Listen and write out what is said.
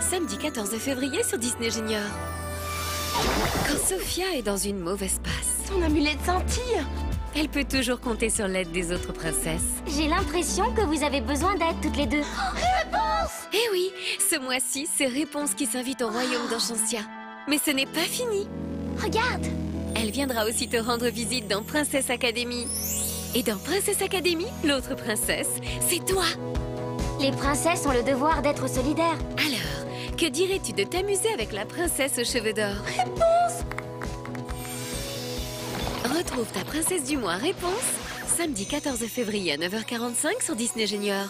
samedi 14 février sur Disney Junior. Quand Sophia est dans une mauvaise passe, Son amulette sentir elle peut toujours compter sur l'aide des autres princesses. J'ai l'impression que vous avez besoin d'aide toutes les deux. Eh oui, ce mois-ci, c'est Réponse qui s'invite au royaume d'Enchantia. Mais ce n'est pas fini. Regarde Elle viendra aussi te rendre visite dans Princesse Academy. Et dans Princesse Academy, l'autre princesse, c'est toi. Les princesses ont le devoir d'être solidaires. Alors, que dirais-tu de t'amuser avec la princesse aux cheveux d'or Retrouve ta princesse du mois Réponse samedi 14 février à 9h45 sur Disney Junior.